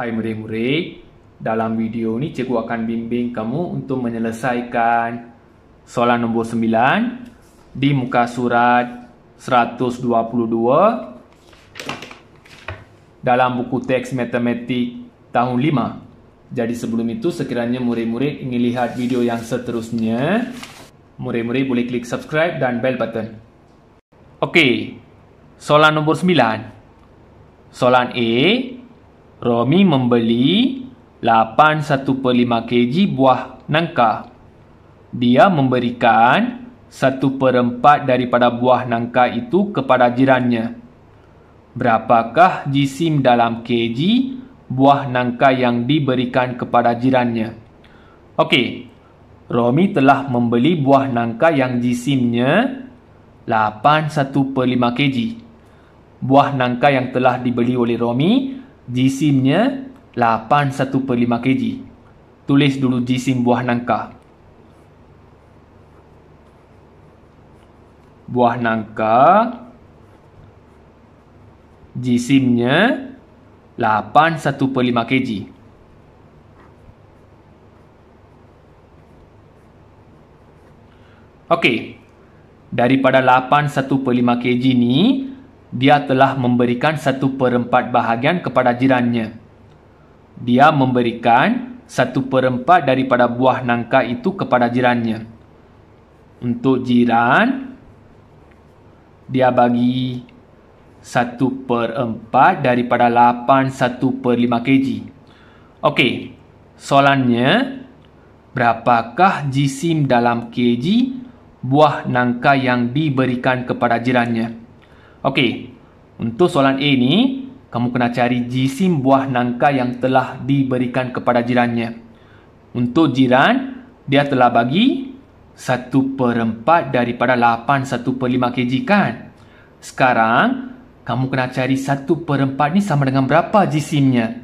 Hai murid-murid, dalam video ni cikgu akan bimbing kamu untuk menyelesaikan soalan nombor 9 di muka surat 122 dalam buku teks matematik tahun 5. Jadi sebelum itu sekiranya murid-murid ingin lihat video yang seterusnya, murid-murid boleh klik subscribe dan bell button. Okey, soalan nombor 9. Soalan A, Romi membeli 8 1 per 5 kg buah nangka. Dia memberikan 1 per 4 daripada buah nangka itu kepada jirannya. Berapakah jisim dalam kg buah nangka yang diberikan kepada jirannya? Okey, Romi telah membeli buah nangka yang jisimnya 8 1 per 5 kg. Buah nangka yang telah dibeli oleh Romi Jisimnya 8 1 per 5 kg. Tulis dulu jisim buah nangka. Buah nangka jisimnya 8 1 per 5 kg. Okey. Daripada 8 1 per 5 kg ni, dia telah memberikan satu perempat bahagian kepada jirannya. Dia memberikan satu perempat daripada buah nangka itu kepada jirannya. Untuk jiran, dia bagi satu perempat daripada lapan satu per lima kg. Okey, soalannya, berapakah jisim dalam kg buah nangka yang diberikan kepada jirannya? Okey, untuk soalan A ni, kamu kena cari jisim buah nangka yang telah diberikan kepada jirannya. Untuk jiran, dia telah bagi 1 per 4 daripada 8 1 per 5 kg kan? Sekarang, kamu kena cari 1 per 4 ni sama dengan berapa jisimnya?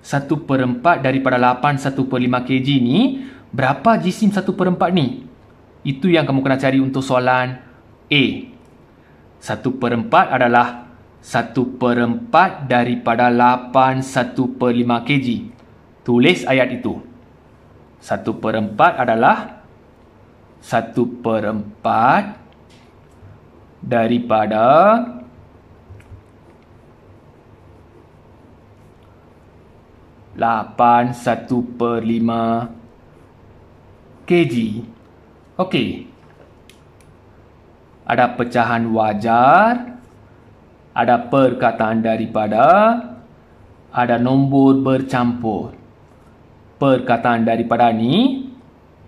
1 per 4 daripada 8 1 per 5 kg ni, berapa jisim 1 per 4 ni? Itu yang kamu kena cari untuk soalan A. Satu per empat adalah satu per empat daripada lapan satu per lima kg. Tulis ayat itu. Satu per empat adalah satu per empat daripada lapan satu per lima kg. Okey ada pecahan wajar, ada perkataan daripada, ada nombor bercampur. Perkataan daripada ni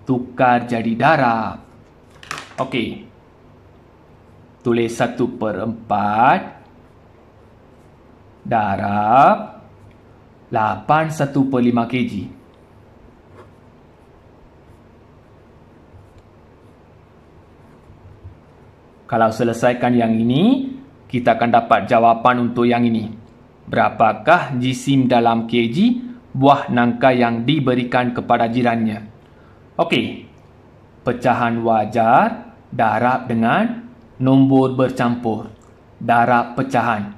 tukar jadi darab. Okey. Tulis satu per empat darab lapan satu per lima kg. Kalau selesaikan yang ini, kita akan dapat jawapan untuk yang ini. Berapakah jisim dalam kg buah nangka yang diberikan kepada jirannya? Okey. Pecahan wajar darab dengan nombor bercampur. Darab pecahan.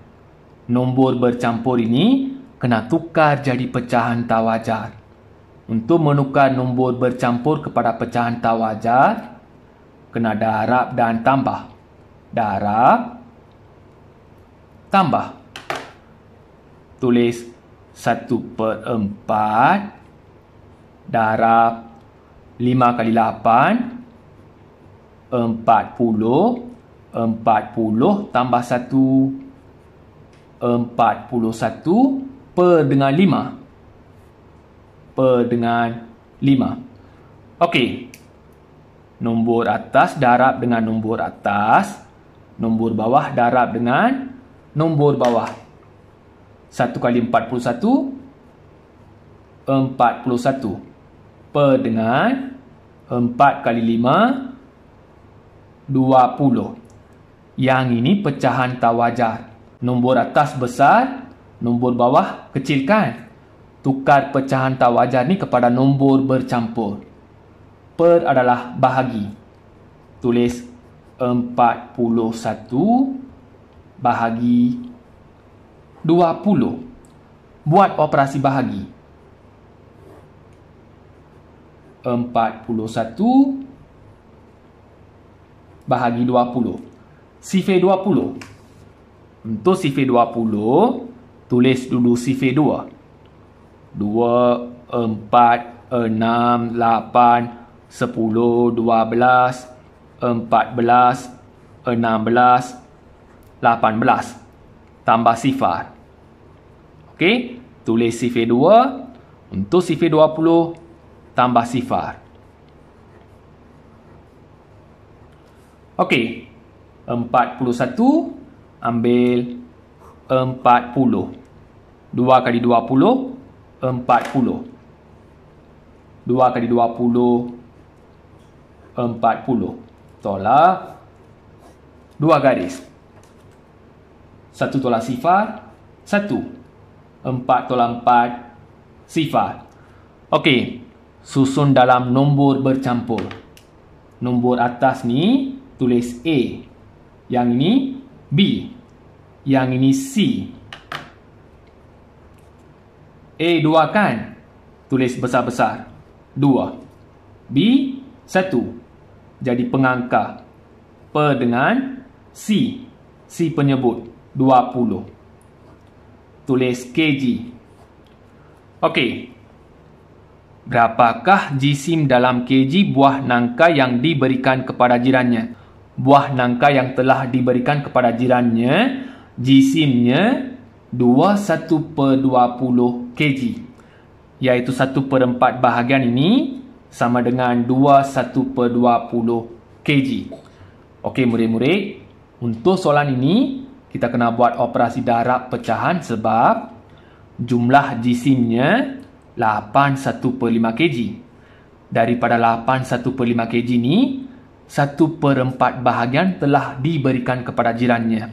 Nombor bercampur ini kena tukar jadi pecahan tak wajar. Untuk menukar nombor bercampur kepada pecahan tak wajar, kena darab dan tambah darab tambah. Tulis 1 per 4 darab 5 kali 8 40 40 tambah 1 41 per dengan 5 per dengan 5 Okey. Nombor atas darab dengan nombor atas Nombor bawah darab dengan nombor bawah. 1 kali 41, 41. Per dengan 4 kali 5, 20. Yang ini pecahan tak wajar. Nombor atas besar, nombor bawah kecilkan. Tukar pecahan tak wajar ni kepada nombor bercampur. Per adalah bahagi. Tulis 41 bahagi 20. Buat operasi bahagi. 41 bahagi 20. Sifir 20. Untuk sifir 20, tulis dulu sifir 2. 2, 4, 6, 8, 10, 12, 14, 16, 18. Tambah sifar. Okey, tulis sifir 2. Untuk sifir 20, tambah sifar. Okey, 41 ambil 40. 2 kali 20, 40. 2 kali 20, 40. Tolak. Dua garis. Satu tolak sifar. Satu. Empat tolak empat. Sifar. Okey. Susun dalam nombor bercampur. Nombor atas ni tulis A. Yang ini B. Yang ini C. A dua kan? Tulis besar-besar. Dua. B satu. Jadi pengangka. Per dengan C. C penyebut. Dua puluh. Tulis kg. Okey. Berapakah jisim dalam kg buah nangka yang diberikan kepada jirannya? buah nangka yang telah diberikan kepada jirannya jisimnya 21 per 20 kg iaitu 1 per 4 bahagian ini sama dengan 21 per 20 kg Okey murid-murid untuk soalan ini kita kena buat operasi darab pecahan sebab jumlah jisimnya 81 per 5 kg daripada 81 per 5 kg ni satu per empat bahagian telah diberikan kepada jirannya.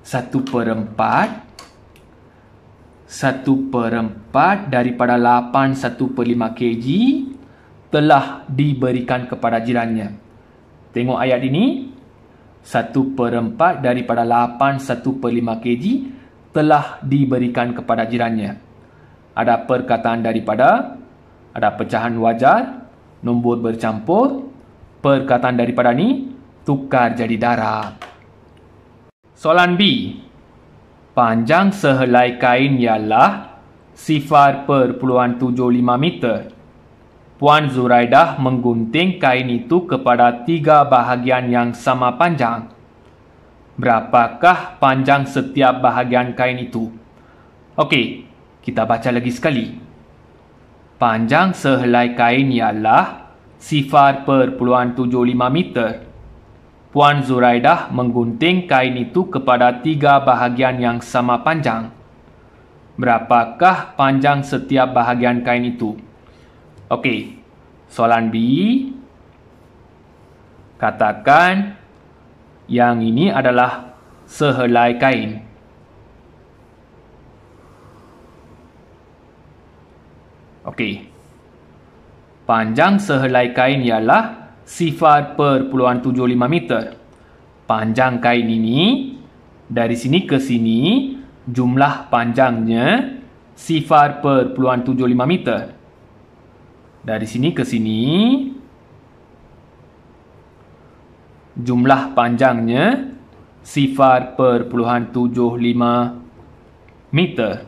Satu per empat. Satu per empat daripada lapan satu per lima kg telah diberikan kepada jirannya. Tengok ayat ini. Satu per empat daripada lapan satu per lima kg telah diberikan kepada jirannya. Ada perkataan daripada, ada pecahan wajar, nombor bercampur, perkataan daripada ni tukar jadi darab. Soalan B. Panjang sehelai kain ialah sifar per puluhan tujuh lima meter. Puan Zuraidah menggunting kain itu kepada tiga bahagian yang sama panjang. Berapakah panjang setiap bahagian kain itu? Okey, kita baca lagi sekali. Panjang sehelai kain ialah sifar per puluhan tujuh lima meter. Puan Zuraidah menggunting kain itu kepada tiga bahagian yang sama panjang. Berapakah panjang setiap bahagian kain itu? Okey, soalan B. Katakan yang ini adalah sehelai kain. Okey. Panjang sehelai kain ialah sifar per puluhan tujuh lima meter. Panjang kain ini dari sini ke sini jumlah panjangnya sifar per puluhan tujuh lima meter. Dari sini ke sini jumlah panjangnya sifar per puluhan tujuh lima meter.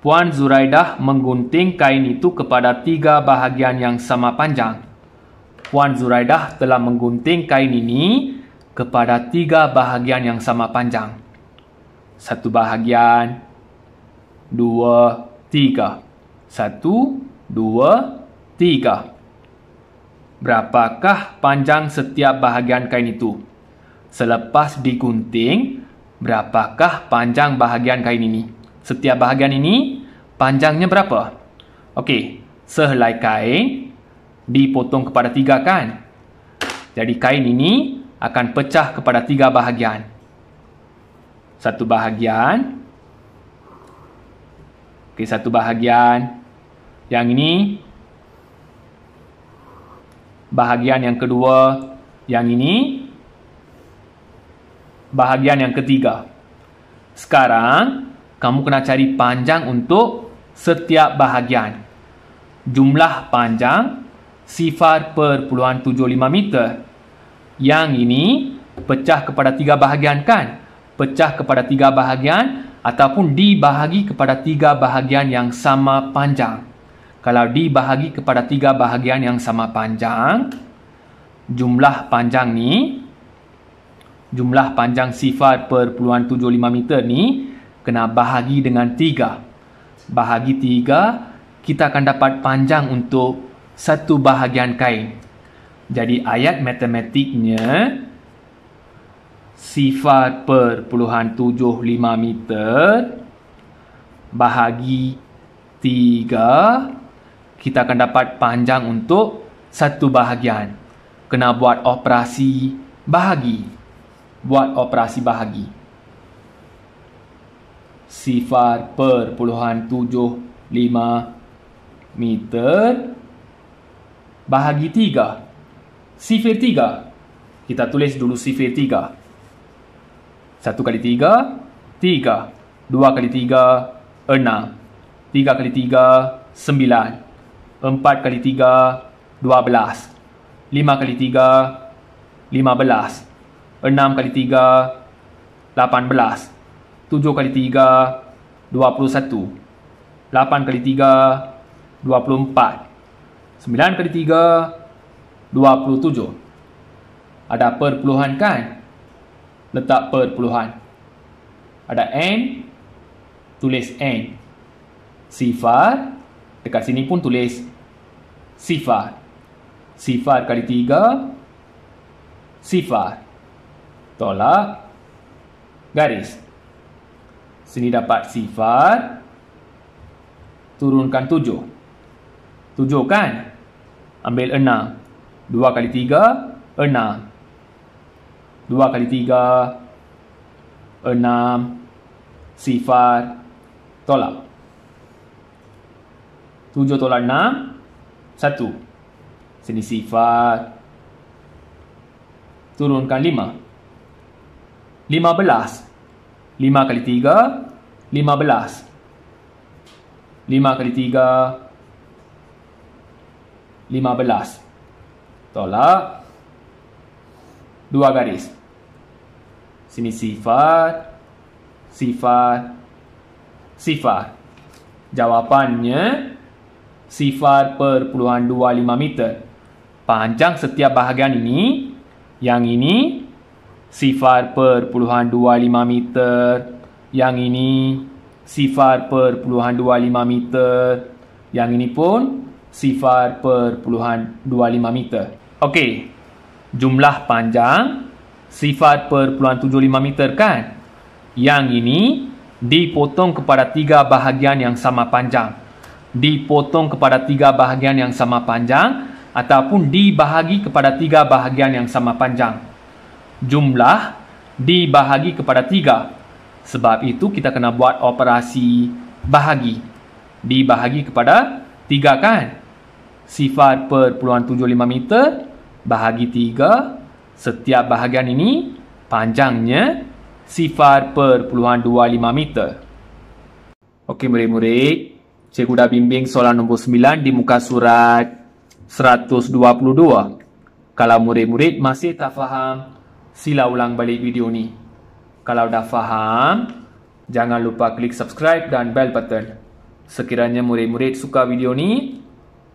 Puan Zuraidah menggunting kain itu kepada tiga bahagian yang sama panjang. Puan Zuraidah telah menggunting kain ini kepada tiga bahagian yang sama panjang. Satu bahagian, dua, tiga. Satu, dua, tiga. Berapakah panjang setiap bahagian kain itu? Selepas digunting, berapakah panjang bahagian kain ini? Setiap bahagian ini panjangnya berapa? Okey, sehelai kain dipotong kepada tiga kan? Jadi kain ini akan pecah kepada tiga bahagian. Satu bahagian. Okey, satu bahagian. Yang ini bahagian yang kedua. Yang ini bahagian yang ketiga. Sekarang kamu kena cari panjang untuk setiap bahagian. Jumlah panjang sifar per puluhan 75 meter. Yang ini pecah kepada tiga bahagian kan? Pecah kepada tiga bahagian ataupun dibahagi kepada tiga bahagian yang sama panjang. Kalau dibahagi kepada tiga bahagian yang sama panjang, jumlah panjang ni, jumlah panjang sifar per puluhan 75 meter ni, kena bahagi dengan tiga. Bahagi tiga, kita akan dapat panjang untuk satu bahagian kain. Jadi ayat matematiknya, sifar per puluhan 75 meter bahagi 3 kita akan dapat panjang untuk satu bahagian. Kena buat operasi bahagi. Buat operasi bahagi. Sifar per puluhan tujuh lima meter bahagi tiga. Sifir tiga. Kita tulis dulu sifir tiga. Satu kali tiga, tiga. Dua kali tiga, enam. Tiga kali tiga, sembilan. 4 kali 3, 12. 5 kali 3, 15. 6 kali 3, 18. 7 kali 3, 21. 8 kali 3, 24. 9 kali 3, 27. Ada perpuluhan kan? Letak perpuluhan. Ada N, tulis N. Sifar, Dekat sini pun tulis sifar. Sifar kali tiga. Sifar. Tolak. Garis. Sini dapat sifar. Turunkan tujuh. Tujuh kan? Ambil enam. Dua kali tiga. Enam. Dua kali tiga. Enam. Sifar. Tolak. 7 tolak 6 1 Sini sifat. Turunkan 5 15 5 kali 3 15 5 kali 3 15 Tolak. 2 garis. Sini sifat. Sifat. Sifat. Jawapannya sifar per puluhan 25 meter. Panjang setiap bahagian ini, yang ini sifar per puluhan 25 meter, yang ini sifar per puluhan 25 meter, yang ini pun sifar per puluhan 25 meter. Okey, jumlah panjang sifar per puluhan 75 meter kan? Yang ini dipotong kepada tiga bahagian yang sama panjang dipotong kepada tiga bahagian yang sama panjang ataupun dibahagi kepada tiga bahagian yang sama panjang. Jumlah dibahagi kepada tiga. Sebab itu kita kena buat operasi bahagi. Dibahagi kepada tiga kan? Sifar per puluhan 75 meter bahagi tiga. Setiap bahagian ini panjangnya sifar per puluhan 25 meter. Okey murid-murid, Cikgu dah bimbing soalan nombor 9 di muka surat 122. Kalau murid-murid masih tak faham, sila ulang balik video ni. Kalau dah faham, jangan lupa klik subscribe dan bell button. Sekiranya murid-murid suka video ni,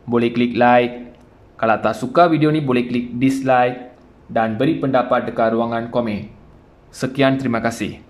boleh klik like. Kalau tak suka video ni, boleh klik dislike dan beri pendapat dekat ruangan komen. Sekian, terima kasih.